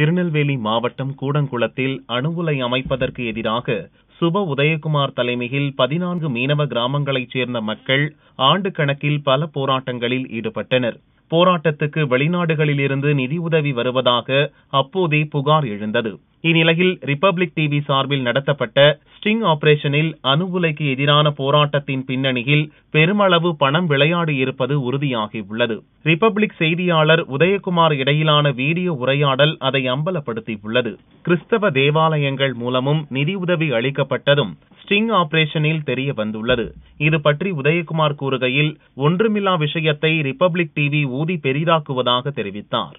திருநெல்வேலி மாவட்டம் கூடங்குளத்தில் அணுகுலை அமைப்பதற்கு எதிராக சுப உதயகுமார் தலைமையில் பதினான்கு மீனவ கிராமங்களைச் சேர்ந்த மக்கள் ஆண்டு கணக்கில் பல போராட்டங்களில் ஈடுபட்டனர். போராட்டத்துக்கு வெளிநாடுகளில் இருந்து நிதியுதவி வருவதாக அப்போதே புகார் எழுந்தது. இந்நிலையில் ரிபப்ளிக் டிவி சார்பில் நடத்தப்பட்ட ஸ்டிங் ஆபரேஷனில் அணு உலைக்கு எதிரான போராட்டத்தின் பின்னணியில் பெருமளவு பணம் விளையாடி இருப்பது உறுதியாகியுள்ளது. ரிபப்ளிக் செய்தியாளர் உதயகுமார் இடையிலான வீடியோ உரையாடல் அதை அம்பலப்படுத்தியுள்ளது. கிறிஸ்தவ தேவாலயங்கள் மூலமும் நிதியுதவி அளிக்கப்பட்டதும் ஸ்டிங் ஆபரேஷனில் தெரிய வந்துள்ளது. இது பற்றி உதயகுமார் கூறுகையில் ஒன்றுமில்லா விஷயத்தை ரிபப்ளிக் டிவி ஊதி பெரிதாக்குவதாக தெரிவித்தார்.